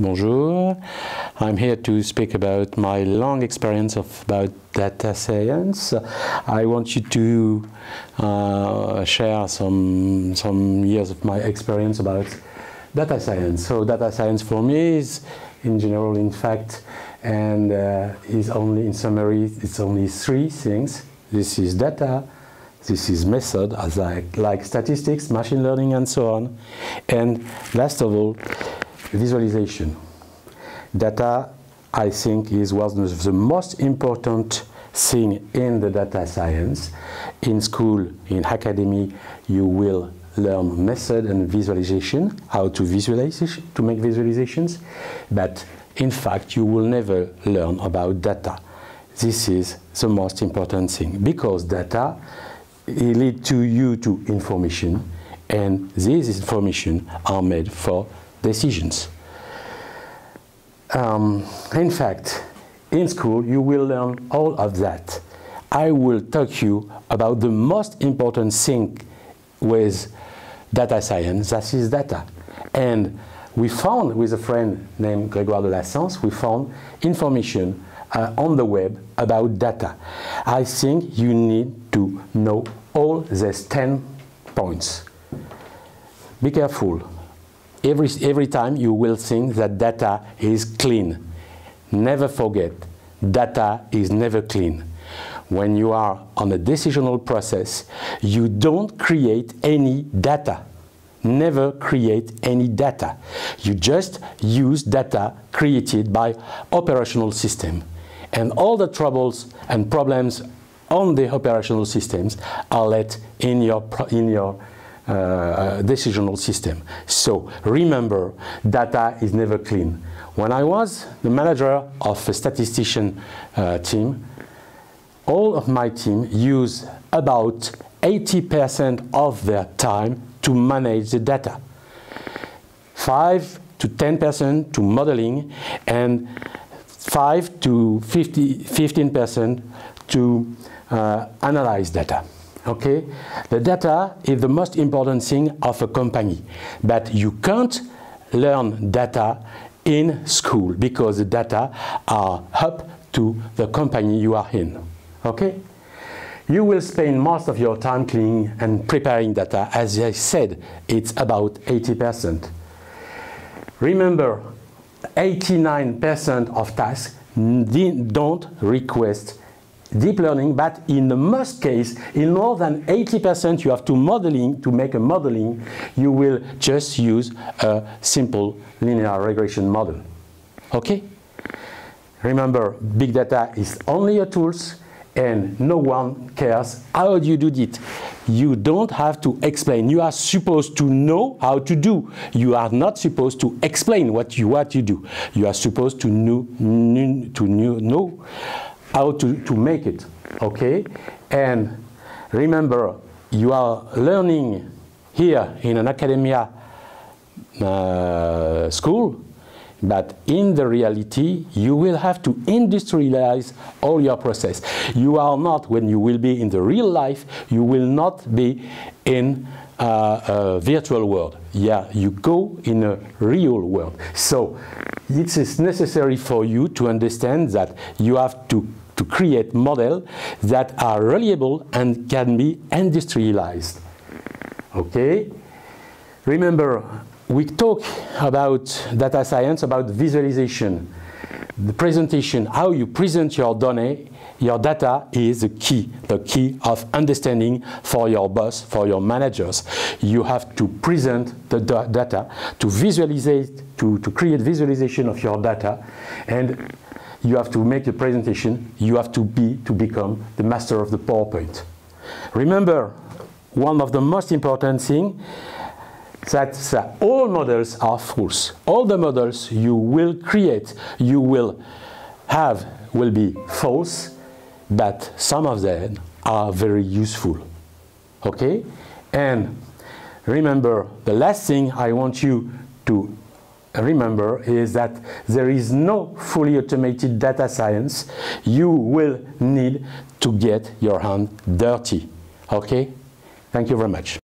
Bonjour. I'm here to speak about my long experience of about data science. I want you to uh, share some some years of my experience about data science. So data science for me is in general, in fact, and uh, is only in summary, it's only three things. This is data, this is method, as like, like statistics, machine learning, and so on. And last of all, visualization. Data, I think, is one of the most important thing in the data science. In school, in academy, you will learn method and visualization, how to visualize, to make visualizations, but in fact, you will never learn about data. This is the most important thing because data lead to you to information and these information are made for decisions. Um, in fact, in school, you will learn all of that. I will talk you about the most important thing with data science, that is data. And we found with a friend named Grégoire de la Sens, we found information uh, on the web about data. I think you need to know all these 10 points. Be careful every, every time you will think that data is clean. Never forget, data is never clean. When you are on a decisional process, you don't create any data. Never create any data. You just use data created by operational system. And all the troubles and problems on the operational systems are let in your, in your uh, decisional system. So remember, data is never clean. When I was the manager of a statistician uh, team, all of my team use about 80% of their time to manage the data. 5 to 10% to modeling and 5 to 50, 15% to uh, analyze data. Okay? The data is the most important thing of a company, but you can't learn data in school because the data are up to the company you are in. Okay? You will spend most of your time cleaning and preparing data. As I said, it's about 80%. Remember, 89% of tasks don't request deep learning, but in the most case, in more than 80% you have to modeling, to make a modeling, you will just use a simple linear regression model. Okay? Remember, big data is only a tools and no one cares how you do it. You don't have to explain. You are supposed to know how to do. You are not supposed to explain what you what you do. You are supposed to know, to know how to, to make it, okay? And remember, you are learning here in an academia uh, school, but in the reality, you will have to industrialize all your process. You are not, when you will be in the real life, you will not be in uh, a virtual world. Yeah, you go in a real world. So it is necessary for you to understand that you have to, to create models that are reliable and can be industrialized. Okay? Remember, we talk about data science, about visualization, the presentation, how you present your data your data is the key, the key of understanding for your boss, for your managers. You have to present the data, to visualize, to, to create visualization of your data, and you have to make the presentation, you have to be, to become the master of the PowerPoint. Remember, one of the most important things that, that all models are false. All the models you will create, you will have, will be false, but some of them are very useful. Okay? And remember, the last thing I want you to remember is that there is no fully automated data science. You will need to get your hand dirty. Okay? Thank you very much.